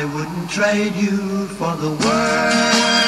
I wouldn't trade you for the world.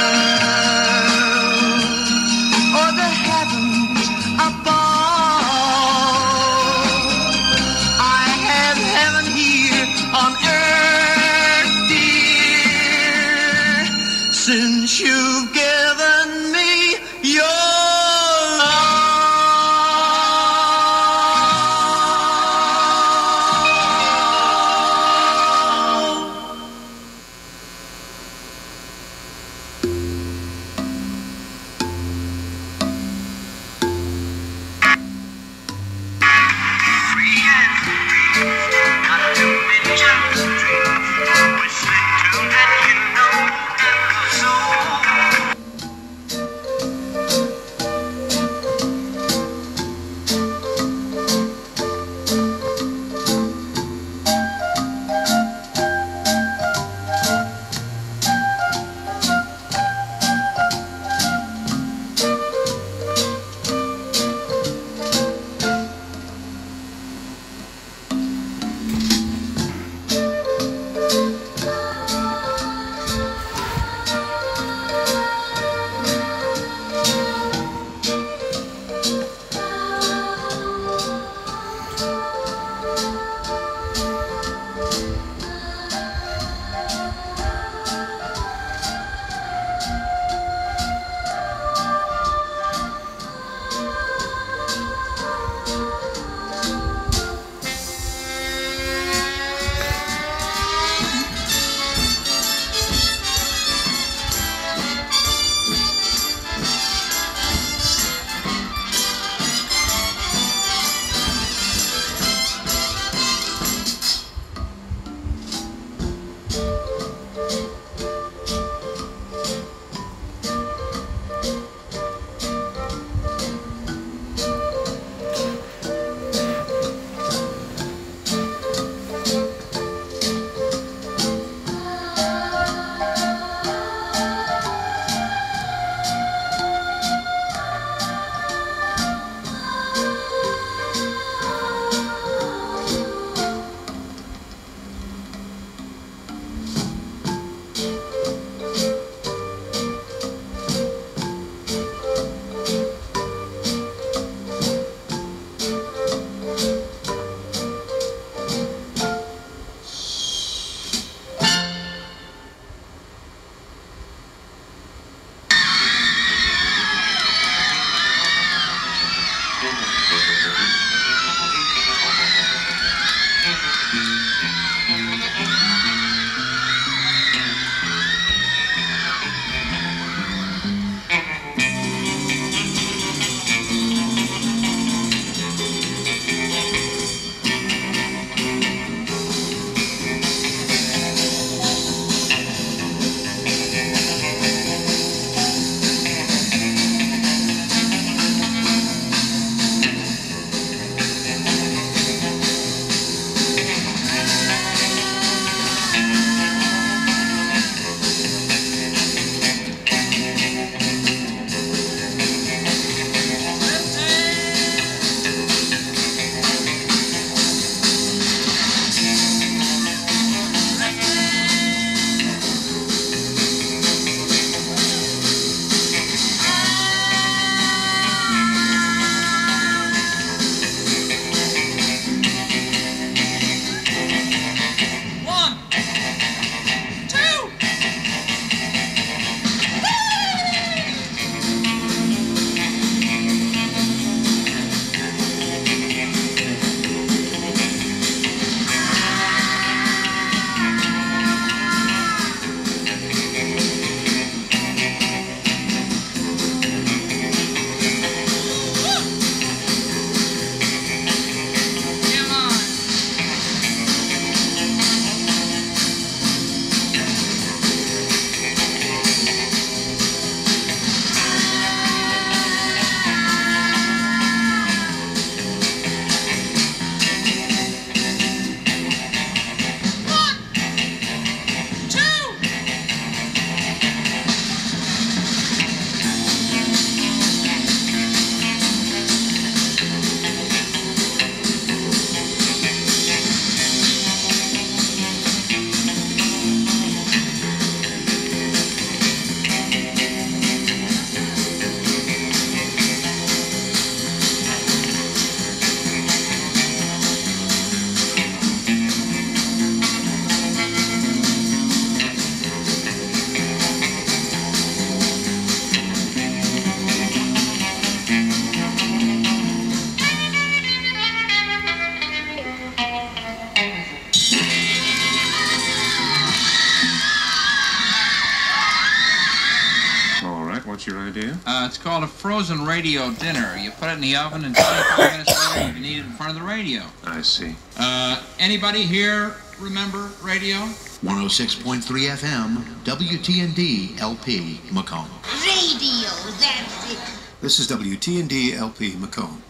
it's called a frozen radio dinner. You put it in the oven and minutes later you eat it in front of the radio. I see. Uh, anybody here remember radio? 106.3 FM, WTND LP, Macomb. Radio, that's it. This is WTND LP, Macomb.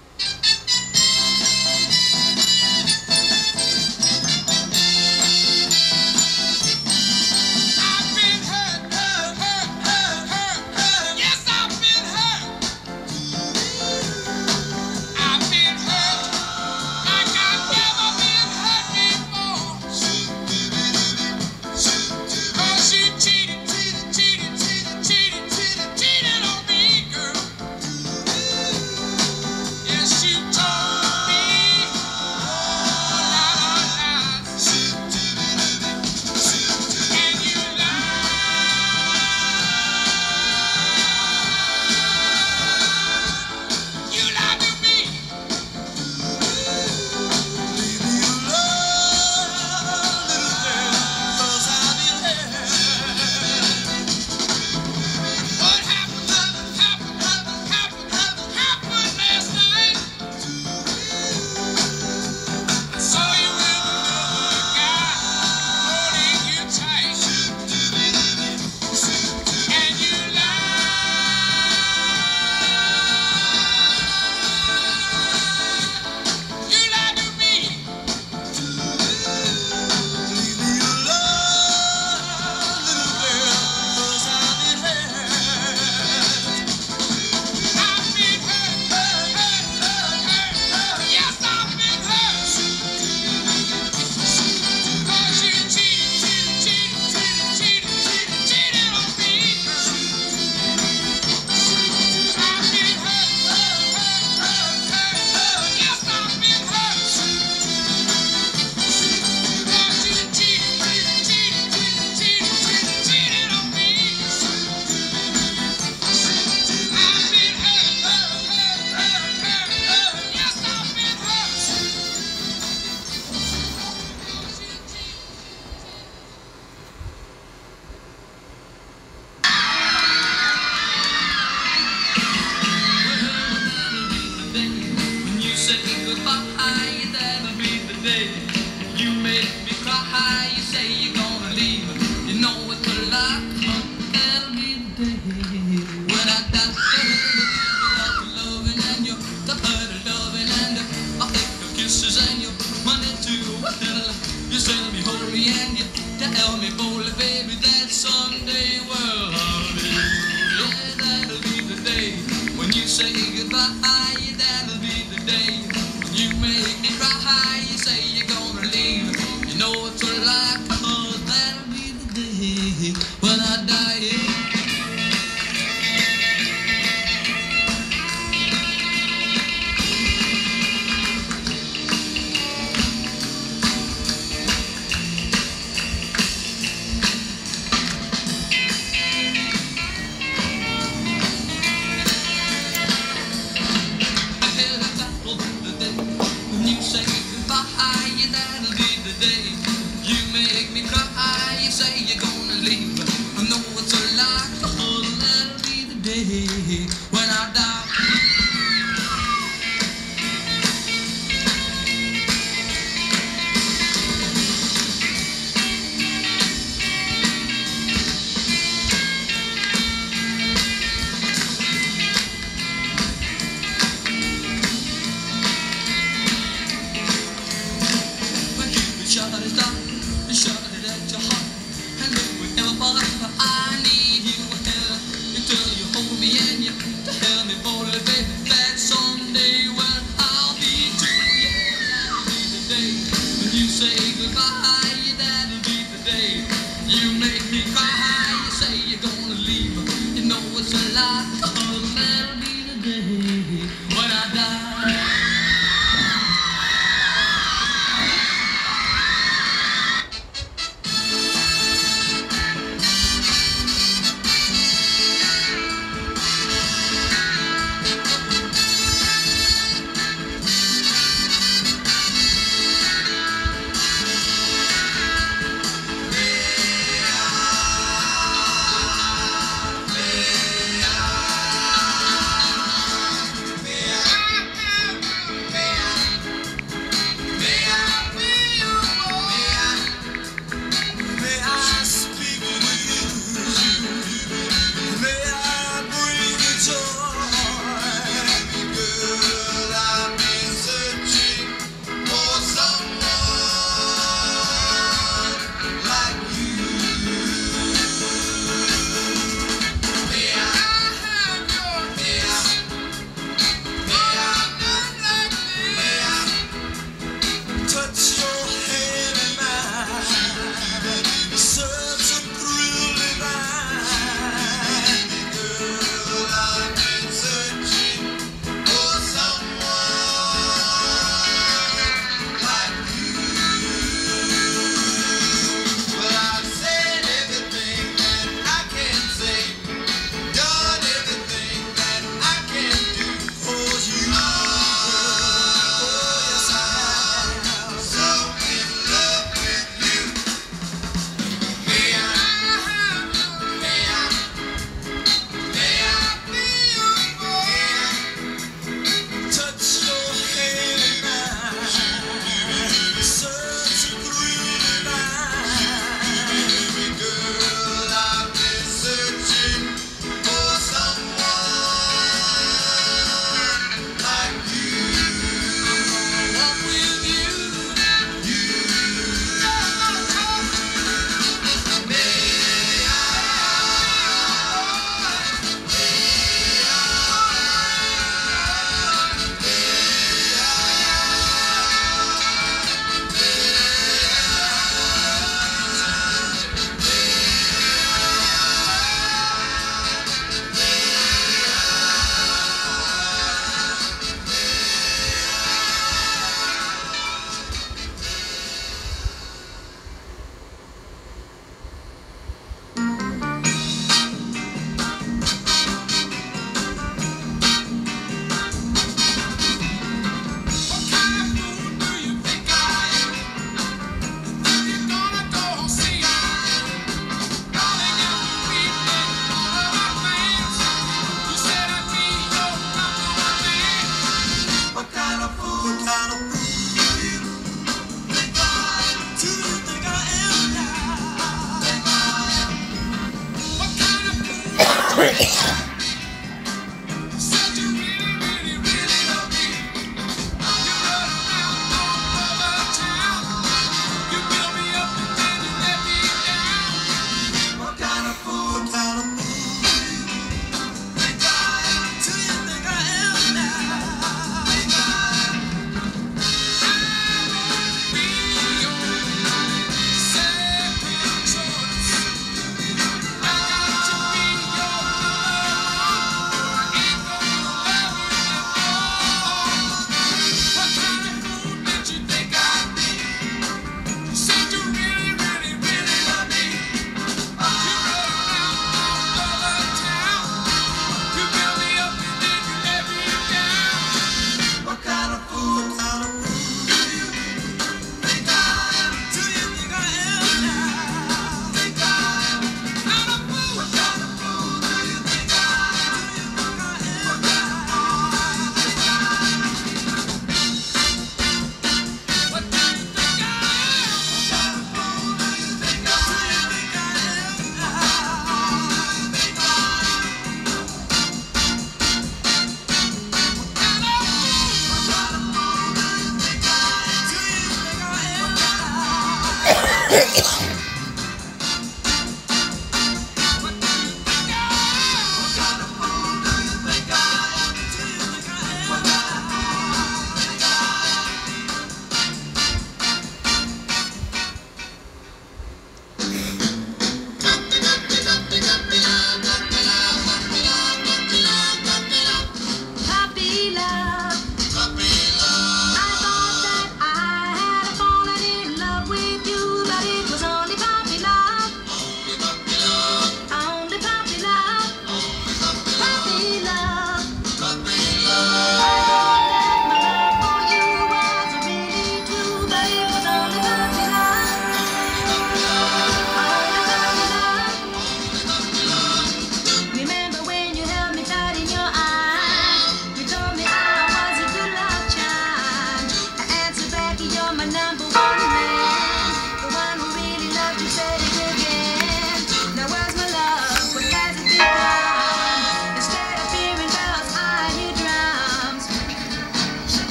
But I never be the day you make me cry. When I die. it's a lie, oh, that'll be the day when I die.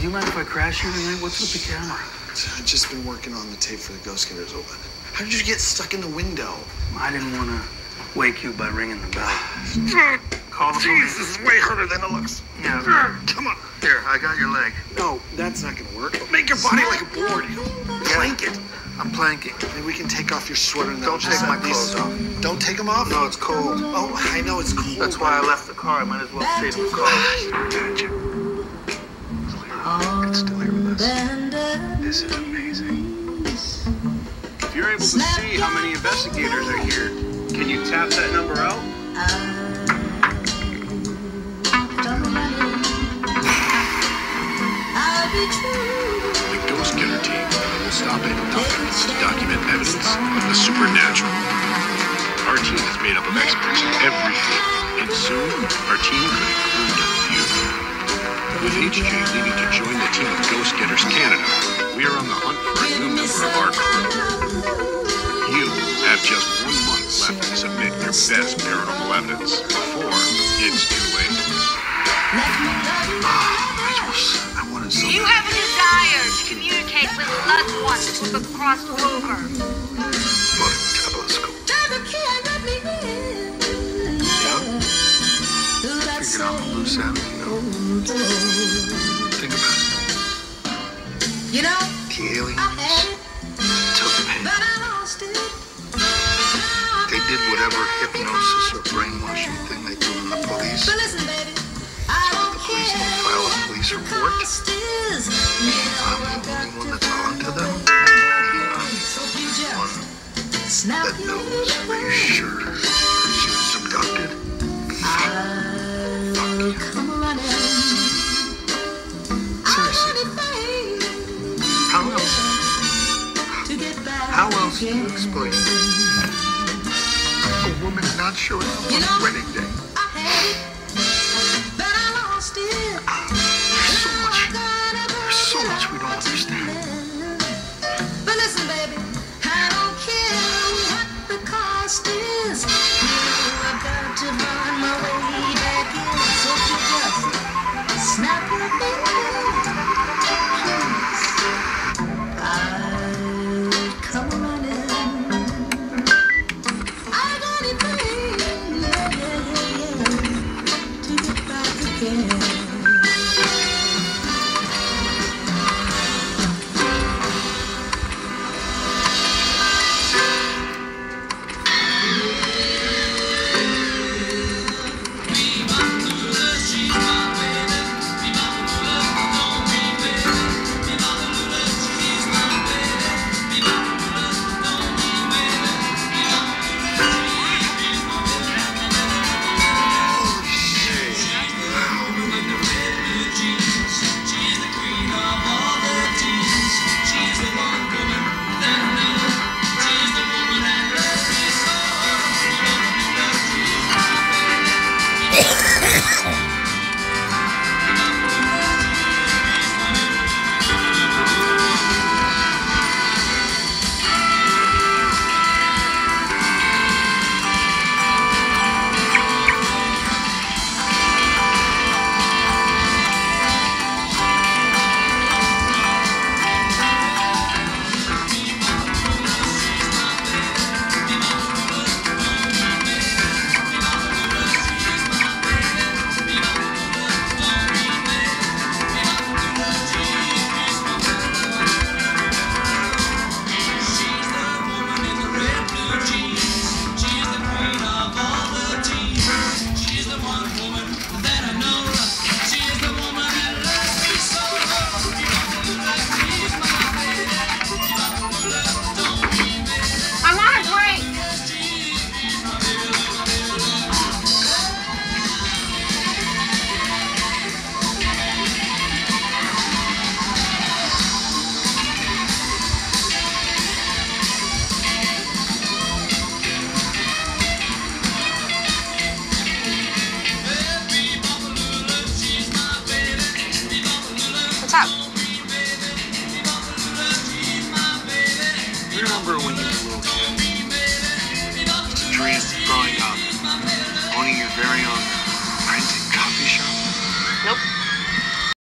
Do you mind if I crash here tonight? What's with the camera? I've just been working on the tape for the Ghost Skinners open. How did you get stuck in the window? I didn't want to wake you by ringing the bell. Call the. This is way harder than it looks. Yeah. Come on. Here, I got your leg. No, that's not gonna work. Make your body like a board. Plank it. I'm planking. Then we can take off your sweater and don't take my clothes off. Don't take them off. No, it's cold. Oh, I know it's cold. That's why I left the car. I might as well stay in the car. I still hear with us. This is amazing. If you're able to see how many investigators are here, can you tap that number out? The Ghost Killer team will stop intolerance to document evidence of the supernatural. Our team is made up of experts in every field, and soon our team could include with HJ leaving to join the team of Ghost Getters Canada, we are on the hunt for a new member of our crew. You have just one month left to submit your best paranormal evidence before it's too late. I wanted something. You have a desire to communicate with loved ones who have crossed over. What a telescope. Yeah? Figured out the loose end. Think about it. You know, The aliens I had it, took pain. but I lost it. They did whatever hypnosis or brainwashing thing they do in the police. But listen, baby, I don't The police care don't file a police the report. I'm the only one that's onto them. so you just snap That knows. Are you sure back How else do you again. explain a woman not showing up on know- wedding day?